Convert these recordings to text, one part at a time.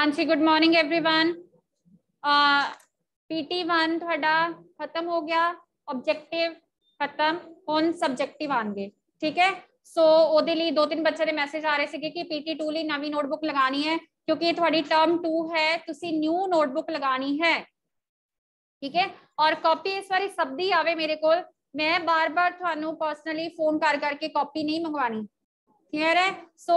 हाँ जी good morning everyone PT one थोड़ा खत्म हो गया ऑब्जेक्टिव खत्म ਹੁਣ ਸਬਜੈਕਟਿਵ ਆਣਗੇ ਠੀਕ ਹੈ ਸੋ ਉਹਦੇ ਲਈ ਦੋ ਤਿੰਨ ਬੱਚੇ ਦੇ ਮੈਸੇਜ ਆ ਰਹੇ ਸੀਗੇ ਕਿ ਪੀਟੀ 2 ਲਈ ਨਵੀਂ ਨੋਟਬੁੱਕ ਲਗਾਣੀ ਹੈ ਕਿਉਂਕਿ ਇਹ ਤੁਹਾਡੀ ਟਰਮ 2 ਹੈ ਤੁਸੀਂ ਨਿਊ ਨੋਟਬੁੱਕ ਲਗਾਣੀ ਹੈ ਠੀਕ ਹੈ ਔਰ ਕਾਪੀ ਇਸ ਵਾਰੀ ਸਭ ਦੀ ਆਵੇ ਮੇਰੇ ਕੋਲ ਮੈਂ ਬਾਰ-ਬਾਰ ਤੁਹਾਨੂੰ ਪਰਸਨਲੀ ਫੋਨ ਕਰ ਕਰਕੇ ਕਾਪੀ ਨਹੀਂ ਮੰਗਵਾਣੀ ਕਲੀਅਰ ਹੈ ਸੋ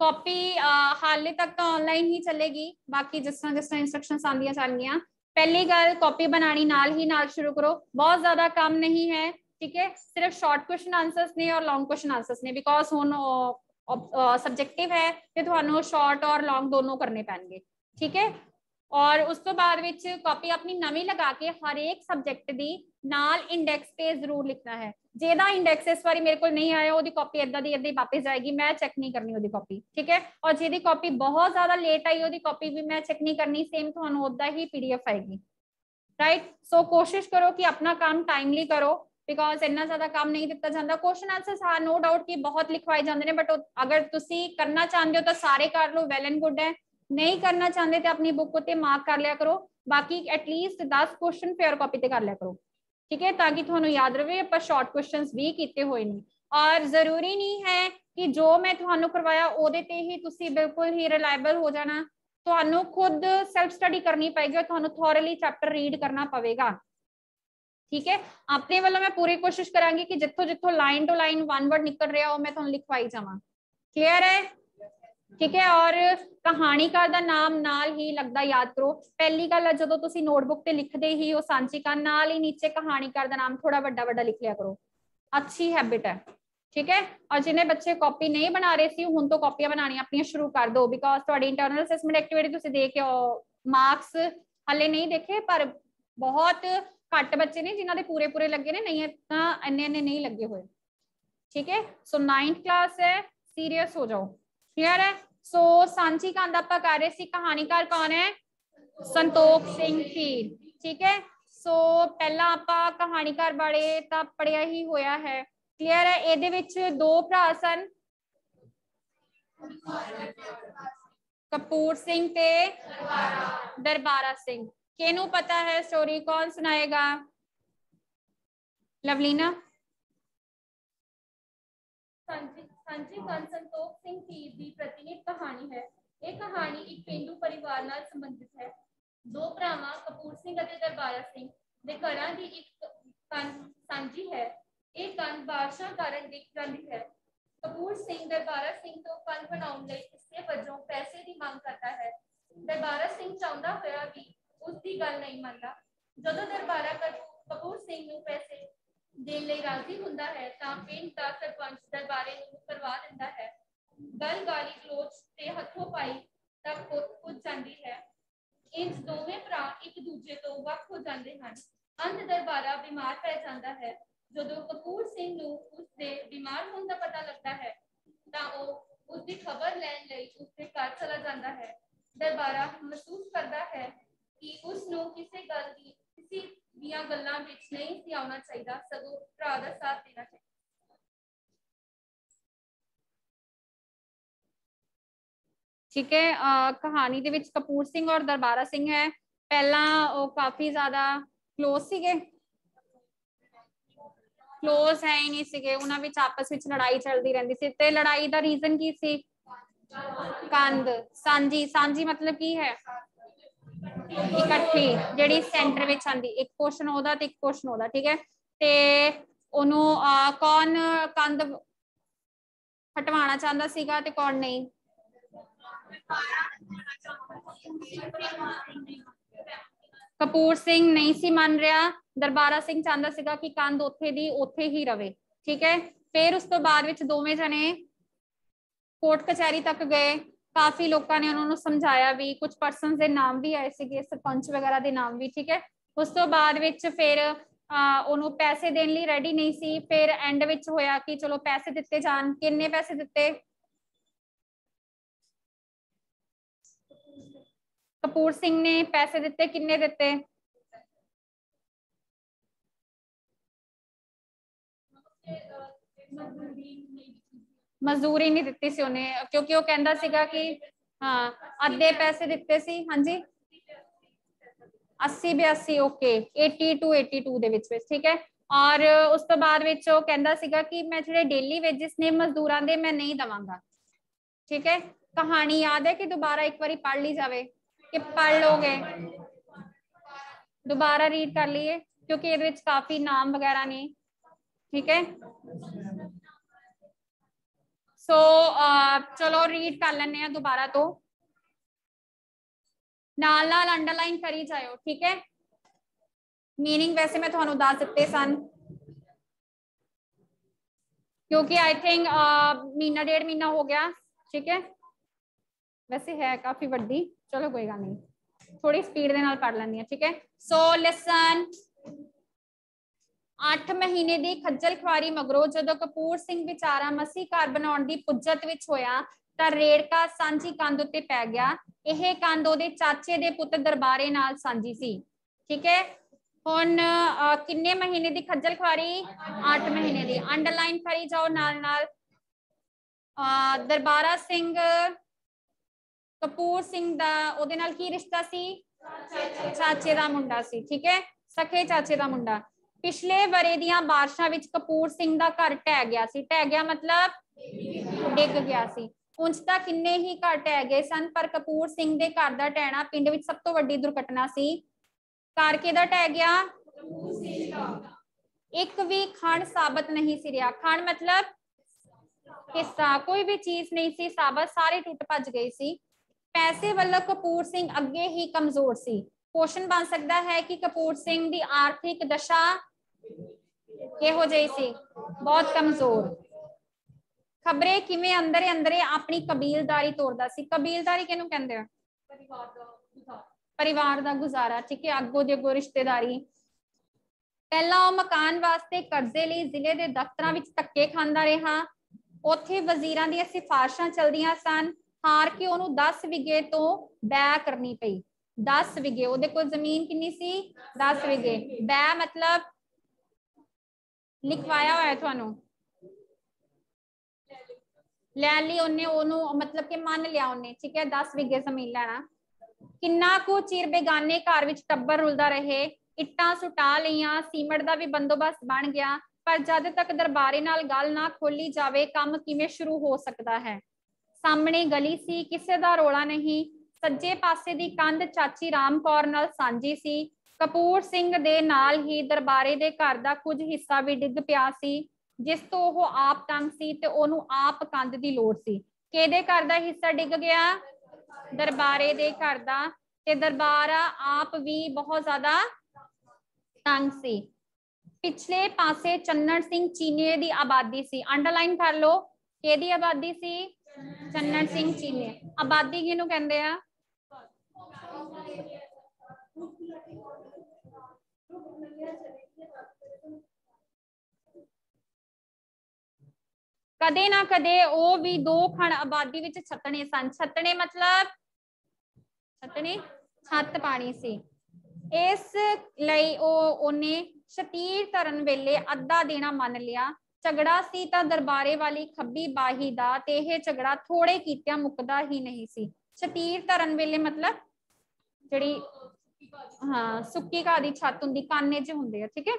ਕਾਪੀ ਹਾਲੇ ਤੱਕ ਤਾਂ ਆਨਲਾਈਨ ਹੀ ਚੱਲੇਗੀ ਬਾਕੀ ਜਿਸ ਤਰ੍ਹਾਂ ਜਿਸ ਤਰ੍ਹਾਂ ਇਨਸਟਰਕਸ਼ਨਸ ਆਂਦੀਆਂ ਜਾਣਗੀਆਂ ਪਹਿਲੀ ਗੱਲ ਕਾਪੀ ਬਣਾਣੀ ਨਾਲ ਹੀ ਨਾਲ ਸ਼ੁਰੂ ਕਰੋ ਬਹੁਤ ਜ਼ਿਆਦਾ ਕੰਮ ਨਹੀਂ ਹੈ ठीक है सिर्फ शॉर्ट क्वेश्चन आंसर्स ने और लॉन्ग क्वेश्चन आंसर्स ने बिकॉज ਹੁਣ ਸਬਜੈਕਟਿਵ ਹੈ ਤੇ ਤੁਹਾਨੂੰ ਸ਼ਾਰਟ ਔਰ ਲੌਂਗ ਦੋਨੋਂ ਕਰਨੇ ਪੈਣਗੇ ਠੀਕ ਹੈ ਔਰ ਉਸ ਤੋਂ ਬਾਅਦ ਵਿੱਚ ਕਾਪੀ ਆਪਣੀ ਨਵੀਂ ਲਗਾ ਕੇ ਹਰ ਇੱਕ ਸਬਜੈਕਟ ਦੀ ਨਾਲ ਇੰਡੈਕਸ ਤੇ ਜ਼ਰੂਰ ਲਿਖਣਾ ਹੈ ਜਿਹਦਾ ਇੰਡੈਕਸ ਇਸ ਵਾਰੀ ਮੇਰੇ ਕੋਲ ਨਹੀਂ ਆਇਆ ਉਹਦੀ ਕਾਪੀ ਇਦਾਂ ਦੀ ਇਦਾਂ ਹੀ ਵਾਪਸ ਜਾਏਗੀ ਮੈਂ ਚੈੱਕ ਨਹੀਂ ਕਰਨੀ ਉਹਦੀ ਕਾਪੀ ਠੀਕ ਹੈ ਔਰ ਜਿਹਦੀ ਕਾਪੀ ਬਹੁਤ ਜ਼ਿਆਦਾ ਲੇਟ ਆਈ ਉਹਦੀ ਕਾਪੀ ਵੀ ਮੈਂ ਚੈੱਕ ਨਹੀਂ ਕਰਨੀ ਸੇਮ ਤੁਹਾਨੂੰ ਉਦਾਂ ਹੀ ਪੀਡੀਐਫ ਆਏਗੀ ਰਾਈਟ ਸੋ ਕੋਸ਼ਿਸ਼ ਕਰੋ ਕਿ ਆਪਣਾ ਕੰਮ ਟਾਈਮਲੀ ਕਰੋ ਬਿਕੋਜ਼ ਇੰਨਾ ਜ਼ਿਆਦਾ ਕੰਮ ਨਹੀਂ ਦਿੱਤਾ ਜਾਂਦਾ ਕੁਐਸਚਨ ਆਨਸਰਸ ਹਾਂ ਨੋ ਡਾਊਟ ਕਿ ਬਹੁਤ ਲਿਖਵਾਏ ਜਾਂਦੇ ਨੇ ਬਟ ਅਗਰ ਤੁਸੀਂ ਕਰਨਾ ਚਾਹੁੰਦੇ ਹੋ ਤਾਂ ਸਾਰੇ ਕਰ ਲਓ ਵੈਲ ਐਂਡ ਗੁੱਡ ਹੈ ਨਹੀਂ ਕਰਨਾ ਚਾਹੁੰਦੇ ਤੇ ਆਪਣੀ ਬੁੱਕ ਉਤੇ ਮਾਰਕ ਕਰ ਲਿਆ ਕਰੋ ਬਾਕੀ ਐਟਲੀਸਟ 10 ਕੁਐਸਚਨ ਫੇਅਰ ਕਾਪੀ ਤੇ ਕਰ ਲਿਆ ਕਰੋ ਠੀਕ ਹੈ ਤਾਂ ਕਿ ਤੁਹਾਨੂੰ ਯਾਦ ਰਵੇ ਆਪਾਂ ਸ਼ਾਰਟ ਕੁਐਸਚਨਸ ਵੀ ਕੀਤੇ ਹੋਏ ਨੇ ਔਰ ਜ਼ਰੂਰੀ ਨਹੀਂ ਹੈ ਕਿ ਜੋ ਮੈਂ ਤੁਹਾਨੂੰ ਕਰਵਾਇਆ ਉਹਦੇ ਤੇ ਹੀ ਤੁਸੀਂ ਬਿਲਕੁਲ ਹੀ ਰਿਲਾਇਬਲ ਹੋ ਜਾਣਾ ਤੁਹਾਨੂੰ ਖੁਦ ਸੈਲਫ ਸਟੱਡੀ ਕਰਨੀ ਪਏਗੀ ਤੁਹਾਨੂੰ ਥੋਰਲੀ ਚੈਪਟਰ ਰੀਡ ਕਰਨਾ ਪਵੇਗਾ ਠੀਕ ਹੈ ਆਪਣੇ ਵੱਲੋਂ ਮੈਂ ਪੂਰੀ ਕੋਸ਼ਿਸ਼ ਕਰਾਂਗੀ ਕਿ ਜਿੱਥੋਂ ਜਿੱਥੋਂ line to line one word ਨਿਕਲ ਰਿਹਾ ਉਹ ਮੈਂ ਤੁਹਾਨੂੰ ਲਿਖਵਾਈ ਜਾਵਾਂ ਕਲੀਅਰ ਹੈ ਠੀਕ ਹੈ ਔਰ ਕਹਾਣੀਕਾਰ ਦਾ ਨਾਮ ਨਾਲ ਹੀ ਲੱਗਦਾ ਯਾਦ ਕਰੋ ਪਹਿਲੀ ਗੱਲ ਹੈ ਜਦੋਂ ਤੁਸੀਂ ਨੋਟਬੁੱਕ ਤੇ ਲਿਖਦੇ ਹੀ ਉਹ ਸਾਂਚੀਕਾਰ ਨਾਲ ਹੀ ਨੀਚੇ ਕਹਾਣੀਕਾਰ ਦਾ ਨਾਮ ਥੋੜਾ ਵੱਡਾ ਵੱਡਾ ਲਿਖ ਲਿਆ ਕਰੋ ਅੱਛੀ ਹੈਬਿਟ ਹੈ ਠੀਕ ਹੈ ਔਰ ਜਿਹਨੇ ਬੱਚੇ ਕਾਪੀ ਨਹੀਂ ਬਣਾ ਰਹੇ ਸੀ ਹੁਣ ਤੋਂ ਕਾਪੀਆਂ ਬਣਾਉਣੀਆਂ ਆਪਣੀਆਂ ਸ਼ੁਰੂ ਕਰ ਦਿਓ ਬਿਕੋਜ਼ ਤੁਹਾਡੀ ਇੰਟਰਨਲ ਅਸੈਸਮੈਂਟ ਐਕਟੀਵਿਟੀ ਤੁਸੀਂ ਦੇਖ ਕੇ ਮਾਰਕਸ ਹਲੇ ਨਹੀਂ ਦੇਖੇ ਪਰ ਬਹੁਤ ਘੱਟ ਬੱਚੇ ਨੇ ਜਿਨ੍ਹਾਂ ਦੇ ਪੂਰੇ ਪੂਰੇ ਲੱਗੇ ਨੇ ਨਹੀਂ ਤਾਂ ਇੰਨੇ ਇੰਨੇ ਨਹੀਂ ਲੱਗੇ ਹੋਏ ਠੀਕ ਹੈ ਸੋ 9th ਕਲਾਸ ਹੈ ਸੀਰੀਅਸ ਹੋ ਜਾਓ ਕਲੀਅਰ ਹੈ ਸੋ ਸਾਂਚੀ ਕੰਦ ਆਪਾਂ ਕਰ ਰਹੇ ਸੀ ਕਹਾਣੀਕਾਰ ਕੌਣ ਹੈ ਸੰਤੋਖ ਸਿੰਘ ਖੀਰ ਠੀਕ ਹੈ ਸੋ ਪਹਿਲਾਂ ਆਪਾਂ ਕਹਾਣੀਕਾਰ ਬਾਰੇ ਤਾਂ ਪੜਿਆ ਹੀ ਹੋਇਆ ਹੈ ਕਲੀਅਰ ਹੈ ਇਹਦੇ ਵਿੱਚ ਦੋ ਭਰਾ ਸਨ ਕਪੂਰ ਸਿੰਘ ਤੇ ਦਰਬਾਰਾ ਸਿੰਘ ਕਿਹਨੂੰ ਪਤਾ ਹੈ ਸਟੋਰੀ ਕੌਣ ਸੁਣਾਏਗਾ ਲਵਲੀਨਾ ਸਾਂਝੀ ਸਾਂਝੀ ਕੰਨ ਸੰਤੋਖ ਸਿੰਘ ਹੀਰ ਦੀ ਪ੍ਰਤੀਨਿਧ ਕਹਾਣੀ ਹੈ ਇਹ ਕਹਾਣੀ ਇੱਕ ਪਿੰਡੂ ਪਰਿਵਾਰ ਨਾਲ ਸੰਬੰਧਿਤ ਹੈ ਦੋ ਭਰਾਵਾਂ ਕਪੂਰ ਸਿੰਘ ਅਤੇ ਦਰਬਾਰਾ ਸਿੰਘ ਦੇ ਘਰਾਂ ਦੀ ਇੱਕ ਕੰਨ ਸਾਂਝੀ ਹੈ ਇਹ ਕੰਨ ਬਾਦਸ਼ਾਹ ਕਾਰਨ ਡਿੱਗ ਜਾਂਦੀ ਹੈ ਕਪੂਰ ਸਿੰਘ ਦਰਬਾਰਾ ਸਿੰਘ ਤੋਂ ਕੰਨ ਬਣਾਉਣ ਲਈ ਹਿੱਸੇ ਵਜੋਂ ਪੈਸੇ ਦੀ ਮੰਗ ਕਰਦਾ ਹੈ ਦਰਬਾਰਾ ਸਿੰਘ ਚਾਹੁੰਦਾ ਹੋਇਆ ਵੀ ਉਸ ਦੀ ਗੱਲ ਨਹੀਂ ਮੰਨਦਾ ਜਦੋਂ ਦਰਬਾਰਾ ਕਪੂਰ ਸਿੰਘ ਨੂੰ ਪੈਸੇ ਦੇਣ ਲਈ ਰਾਜ਼ੀ ਹੁੰਦਾ ਹੈ ਤਾਂ ਪਿੰਡ ਦਾ ਸਰਪੰਚ ਦਰਬਾਰੇ ਨੂੰ ਕਰਵਾ ਦਿੰਦਾ ਹੈ ਗੱਲ ਗਾਲੀ ਗਲੋਚ ਤੇ ਹੱਥੋਂ ਪਾਈ ਤੱਕ ਪੁੱਜ ਜਾਂਦੀ ਹੈ ਇੰਜ ਦੋਵੇਂ ਭਰਾ ਇੱਕ ਦੂਜੇ ਤੋਂ ਵੱਖ ਹੋ ਜਾਂਦੇ ਹਨ ਅੰਤ ਦਰਬਾਰਾ ਬਿਮਾਰ ਪੈ ਜਾਂਦਾ ਹੈ ਜਦੋਂ ਕਪੂਰ ਸਿੰਘ ਨੂੰ ਉਸ ਦੇ ਬਿਮਾਰ ਹੋਣ ਦਾ ਪਤਾ ਲੱਗਦਾ ਹੈ ਤਾਂ ਉਹ ਉਸ ਦੀ ਖਬਰ ਲੈਣ ਲਈ ਉਸ ਦੇ ਘਰ ਚਲਾ ਜਾਂਦਾ ਹੈ ਦਰਬਾਰਾ ਮਹਿਸੂਸ ਕਰਦਾ ਹੈ ਕਿ ਉਸ ਨੂੰ ਕਿਸੇ ਗੱਲ ਦੀ ਸੀ ਦੀਆਂ ਗੱਲਾਂ ਵਿੱਚ ਨਹੀਂ ਸੀ ਆਉਣਾ ਚਾਹੀਦਾ ਸਗੋਂ ਭਰਾ ਦਾ ਸਾਥ ਦੇਣਾ ਚਾਹੀਦਾ ਠੀਕ ਹੈ ਕਹਾਣੀ ਦੇ ਵਿੱਚ ਕਪੂਰ ਸਿੰਘ ਔਰ ਦਰਬਾਰਾ ਸਿੰਘ ਹੈ ਪਹਿਲਾਂ ਉਹ ਕਾਫੀ ਜ਼ਿਆਦਾ ক্লোਜ਼ ਸੀਗੇ ক্লোਜ਼ ਹੈ ਹੀ ਨਹੀਂ ਸੀਗੇ ਉਹਨਾਂ ਵਿੱਚ ਆਪਸ ਵਿੱਚ ਲੜਾਈ ਚੱਲਦੀ ਰਹਿੰਦੀ ਸੀ ਤੇ ਲੜਾਈ ਦਾ ਰੀਜ਼ਨ ਕੀ ਸੀ ਕੰਧ ਸਾਂਝੀ ਸਾਂਝੀ ਮਤਲਬ ਕੀ ਹੈ ਇਕੱਠੀ ਜਿਹੜੀ ਸੈਂਟਰ ਵਿੱਚ ਆਂਦੀ ਇੱਕ ਪੋਰਸ਼ਨ ਉਹਦਾ ਤੇ ਇੱਕ ਪੋਰਸ਼ਨ ਉਹਦਾ ਠੀਕ ਹੈ ਤੇ ਉਹਨੂੰ ਕੌਣ ਕੰਧ ਹਟਵਾਉਣਾ ਚਾਹੁੰਦਾ ਸੀਗਾ ਤੇ ਕੌਣ ਨਹੀਂ ਕਪੂਰ ਸਿੰਘ ਨਹੀਂ ਸੀ ਮੰਨ ਰਿਹਾ ਦਰਬਾਰਾ ਸਿੰਘ ਚਾਹੁੰਦਾ ਸੀਗਾ ਕਿ ਕੰਧ ਉੱਥੇ ਦੀ ਉੱਥੇ ਹੀ ਰਵੇ ਠੀਕ ਹੈ ਫਿਰ ਉਸ ਤੋਂ ਬਾਅਦ ਵਿੱਚ ਦੋਵੇਂ ਜਣੇ ਕੋਰਟ ਕਚਹਿਰੀ ਤੱਕ ਗਏ ਕਾਫੀ ਲੋਕਾਂ ਨੇ ਉਹਨਾਂ ਨੂੰ ਸਮਝਾਇਆ ਵੀ ਕੁਝ ਪਰਸਨਸ ਦੇ ਨਾਮ ਵੀ ਆਏ ਸੀਗੇ ਸਰਪੰਚ ਵਗੈਰਾ ਦੇ ਨਾਮ ਵੀ ਠੀਕ ਹੈ ਉਸ ਤੋਂ ਬਾਅਦ ਵਿੱਚ ਫਿਰ ਉਹਨੂੰ ਪੈਸੇ ਦੇਣ ਲਈ ਰੈਡੀ ਨਹੀਂ ਸੀ ਫਿਰ ਐਂਡ ਵਿੱਚ ਹੋਇਆ ਕਿ ਚਲੋ ਪੈਸੇ ਦਿੱਤੇ ਜਾਣ ਕਿੰਨੇ ਪੈਸੇ ਦਿੱਤੇ ਕਪੂਰ ਸਿੰਘ ਨੇ ਪੈਸੇ ਦਿੱਤੇ ਕਿੰਨੇ ਦਿੱਤੇ ਮਜ਼ਦੂਰੀ ਨਹੀਂ ਦਿੱਤੀ ਸੀ ਉਹਨੇ ਕਿਉਂਕਿ ਉਹ ਕਹਿੰਦਾ ਸੀਗਾ ਕਿ ਹਾਂ ਅੱਧੇ ਪੈਸੇ ਦਿੱਤੇ ਸੀ ਹਾਂਜੀ 80 82 ਓਕੇ 80 ਟੂ 82 ਦੇ ਵਿੱਚ ਵਿੱਚ ਠੀਕ ਹੈ ਔਰ ਉਸ ਤੋਂ ਬਾਅਦ ਵਿੱਚ ਉਹ ਕਹਿੰਦਾ ਸੀਗਾ ਕਿ ਮੈਂ ਜਿਹੜੇ ਡੇਲੀ ਵੇਜਸ ਨੇ ਮਜ਼ਦੂਰਾਂ ਦੇ ਮੈਂ ਨਹੀਂ ਦਵਾਂਗਾ ਠੀਕ ਹੈ ਕਹਾਣੀ ਯਾਦ ਹੈ ਕਿ ਦੁਬਾਰਾ ਇੱਕ ਵਾਰੀ ਪੜ੍ਹ ਲਈ ਜਾਵੇ ਕਿ ਪੜ੍ਹ ਲੋਗੇ ਦੁਬਾਰਾ ਰੀਡ ਕਰ ਲਈਏ ਕਿਉਂਕਿ ਇਹਦੇ ਵਿੱਚ ਕਾਫੀ ਨਾਮ ਵਗੈਰਾ ਨੇ ਠੀਕ ਹੈ सो so, uh, चलो रीड कर लेने दोबारा तो। नाल नाल अंडरलाइन करी जाओ ठीक है? मीनिंग वैसे मैं थोड़ा दस दिते सन। क्योंकि आई थिंक uh, महीना डेढ़ महीना हो गया ठीक है? वैसे है काफ़ी वड्डी चलो कोई गल नहीं। थोड़ी स्पीड के पढ़ लें ठीक है? सो लिसन 8 ਮਹੀਨੇ ਦੀ ਖੱਜਲ ਖਵਾਰੀ ਮਗਰੋਂ ਜਦੋਂ ਕਪੂਰ ਸਿੰਘ ਵਿਚਾਰਾ ਮਸੀ ਘਰ ਬਣਾਉਣ ਦੀ ਪੁੱਜਤ ਵਿੱਚ ਹੋਇਆ ਤਾਂ ਰੇੜਕਾ ਸਾਂਝੀ ਕੰਧ ਉੱਤੇ ਪੈ ਗਿਆ ਇਹ ਕੰਧ ਉਹਦੇ ਚਾਚੇ ਦੇ ਪੁੱਤ ਦਰਬਾਰੇ ਨਾਲ ਸਾਂਝੀ ਸੀ ਠੀਕ ਹੈ ਹੁਣ ਕਿੰਨੇ ਮਹੀਨੇ ਦੀ ਖੱਜਲ ਖਵਾਰੀ 8 ਮਹੀਨੇ ਦੀ ਅੰਡਰਲਾਈਨ ਕਰੀ ਜਾਓ ਨਾਲ ਨਾਲ ਦਰਬਾਰਾ ਸਿੰਘ ਕਪੂਰ ਸਿੰਘ ਦਾ ਉਹਦੇ ਨਾਲ ਕੀ ਰਿਸ਼ਤਾ ਸੀ ਚਾਚੇ ਦਾ ਮੁੰਡਾ ਸੀ ਠੀਕ ਹੈ ਸਖੇ ਚਾਚੇ ਦਾ ਮੁੰਡਾ ਪਿਛਲੇ ਬਰੇ ਦੀਆਂ ਬਾਰਿਸ਼ਾਂ ਵਿੱਚ ਕਪੂਰ ਸਿੰਘ ਦਾ ਘਰ ਟਹਿ ਗਿਆ ਸੀ ਟਹਿ ਗਿਆ ਮਤਲਬ ਡਿੱਗ ਗਿਆ ਸੀ ਉਂਝ ਤਾਂ ਕਿੰਨੇ ਹੀ ਘਰ ਟਹਿ ਗਏ ਸਨ ਪਰ ਕਪੂਰ ਸਿੰਘ ਦੇ ਘਰ ਦਾ ਟਹਿਣਾ ਪਿੰਡ ਵਿੱਚ ਸਭ ਤੋਂ ਵੱਡੀ ਦੁਰਘਟਨਾ ਸੀ ਘਰ ਕਿਹਦਾ ਟਹਿ ਗਿਆ ਇੱਕ ਵੀ ਖੰਡ ਸਾਬਤ ਨਹੀਂ ਸੀ ਰਿਹਾ ਖੰਡ ਮਤਲਬ ਹਿੱਸਾ ਕੋਈ ਵੀ ਚੀਜ਼ ਨਹੀਂ ਸੀ ਸਾਬਤ ਸਾਰੇ ਟੁੱਟ ਭੱਜ ਗਏ ਸੀ ਪੈਸੇ ਵੱਲੋਂ ਕਪੂਰ ਸਿੰਘ ਅੱਗੇ ਹੀ ਕਮਜ਼ੋਰ ਸੀ ਕੁਐਸਚਨ ਬਣ ਸਕਦਾ ਹੈ ਕਿ ਕਪੂਰ ਸਿੰਘ ਦੀ ਆਰਥਿਕ ਦਸ਼ਾ ਕਿਹੋ ਜਿਹੀ ਸੀ ਬਹੁਤ ਕਮਜ਼ੋਰ ਖਬਰੇ ਕਿਵੇਂ ਅੰਦਰੇ ਅੰਦਰੇ ਆਪਣੀ ਕਬੀਲਦਾਰੀ ਤੋਰਦਾ ਸੀ ਕਬੀਲਦਾਰੀ ਕਿਹਨੂੰ ਕਹਿੰਦੇ ਆ ਪਰਿਵਾਰ ਦਾ ਪਰਿਵਾਰ ਦਾ ਗੁਜ਼ਾਰਾ ਠੀਕ ਹੈ ਅੱਗੋ ਦੇ ਅੱਗੋ ਰਿਸ਼ਤੇਦਾਰੀ ਪਹਿਲਾਂ ਉਹ ਮਕਾਨ ਵਾਸਤੇ ਕਰਜ਼ੇ ਲਈ ਜ਼ਿਲ੍ਹੇ ਦੇ ਦਫ਼ਤਰਾਂ ਵਿੱਚ ਧੱਕੇ ਖਾਂਦਾ ਰਿਹਾ ਉੱਥੇ ਵਜ਼ੀਰਾਂ ਦੀਆਂ ਸਿਫਾਰਸ਼ਾਂ ਚਲਦੀਆਂ ਸਨ ਹਾਰ ਕੇ ਉਹਨੂੰ 10 ਵਿਗੇ ਤੋਂ ਬੈ ਕਰਨੀ ਪਈ 10 ਵਿਗੇ ਉਹਦੇ ਕੋਲ ਜ਼ਮੀਨ ਕਿੰਨੀ ਸੀ 10 ਵਿਗੇ ਬੈ ਮਤਲਬ ਲਿਖਵਾਇਆ ਹੋਇਆ ਤੁਹਾਨੂੰ ਲੈ ਲਈ ਉਹਨੇ ਉਹਨੂੰ ਮਤਲਬ ਕਿ ਮੰਨ ਲਿਆ ਉਹਨੇ ਠੀਕ ਹੈ 10 ਵਿਗੇ ਜ਼ਮੀਨ ਲੈਣਾ ਕਿੰਨਾ ਕੁ ਚਿਰ ਬੇਗਾਨੇ ਘਰ ਵਿੱਚ ਟੱਬਰ ਰੁਲਦਾ ਰਹੇ ਇੱਟਾਂ ਸੁਟਾ ਲਈਆਂ ਸੀਮਟ ਦਾ ਵੀ ਬੰਦੋਬਸਤ ਬਣ ਗਿਆ ਪਰ ਜਦ ਤੱਕ ਦਰਬਾਰੇ ਨਾਲ ਗੱਲ ਨਾ ਖੋਲੀ ਜਾਵੇ ਕੰਮ ਕਿਵੇਂ ਸ਼ੁਰੂ ਹੋ ਸਕਦਾ ਹੈ ਸਾਹਮਣੇ ਗਲੀ ਸੀ ਕਿਸੇ ਦਾ ਰੋਲਾ ਨਹੀਂ ਸੱਜੇ ਪਾਸੇ ਦੀ ਕੰਧ ਚਾਚੀ ਰਾਮ ਕੌਰ ਨਾਲ ਸਾਂਝੀ ਸੀ ਕਪੂਰ ਸਿੰਘ ਦੇ ਨਾਲ ਹੀ ਦਰਬਾਰੇ ਦੇ ਘਰ ਦਾ ਕੁਝ ਹਿੱਸਾ ਵੀ ਡਿੱਗ ਪਿਆ ਸੀ ਜਿਸ ਤੋਂ ਉਹ ਆਪ ਤੰਗ ਸੀ ਤੇ ਉਹਨੂੰ ਆਪ ਕੰਧ ਦੀ ਲੋੜ ਸੀ ਕਿਹਦੇ ਘਰ ਦਾ ਹਿੱਸਾ ਡਿੱਗ ਗਿਆ ਦਰਬਾਰੇ ਦੇ ਘਰ ਦਾ ਤੇ ਦਰਬਾਰਾ ਆਪ ਵੀ ਬਹੁਤ ਜ਼ਿਆਦਾ ਤੰਗ ਸੀ ਪਿਛਲੇ ਪਾਸੇ ਚੰਨਣ ਸਿੰਘ ਚੀਨੀਏ ਦੀ ਆਬਾਦੀ ਸੀ ਅੰਡਰਲਾਈਨ ਕਰ ਲਓ ਕਿਹਦੀ ਆਬਾਦੀ ਸੀ ਚੰਨਣ ਸਿੰਘ ਚੀਨੀਏ ਆਬਾਦੀ ਕਿਹਨੂੰ ਕਹਿੰਦੇ ਆ ਕਦੇ ਨਾ ਕਦੇ ਉਹ ਵੀ ਦੋ ਖਣ ਆਬਾਦੀ ਵਿੱਚ ਛੱਤਣੇ ਸਨ ਛੱਤਣੇ ਮਤਲਬ ਛੱਤਣੇ ਛੱਤ ਪਾਣੀ ਸੀ ਇਸ ਲਈ ਉਹ ਉਹਨੇ ਸ਼ਤੀਰ ਧਰਨ ਵੇਲੇ ਅੱਧਾ ਦੇਣਾ ਮੰਨ ਲਿਆ ਝਗੜਾ ਸੀ ਤਾਂ ਦਰਬਾਰੇ ਵਾਲੀ ਖੱਬੀ ਬਾਹੀ ਦਾ ਤੇ ਇਹ ਝਗੜਾ ਥੋੜੇ ਕੀਤਿਆਂ ਮੁੱਕਦਾ ਹੀ ਨਹੀਂ ਸੀ ਸ਼ਤੀਰ ਧਰਨ ਵੇਲੇ ਮਤਲਬ ਜਿਹੜੀ ਹਾਂ ਸੁੱਕੀ ਘਾਹ ਦੀ ਛੱਤ ਹੁੰਦੀ ਕਾਨੇ 'ਚ ਹੁੰਦੇ ਆ ਠੀਕ ਹੈ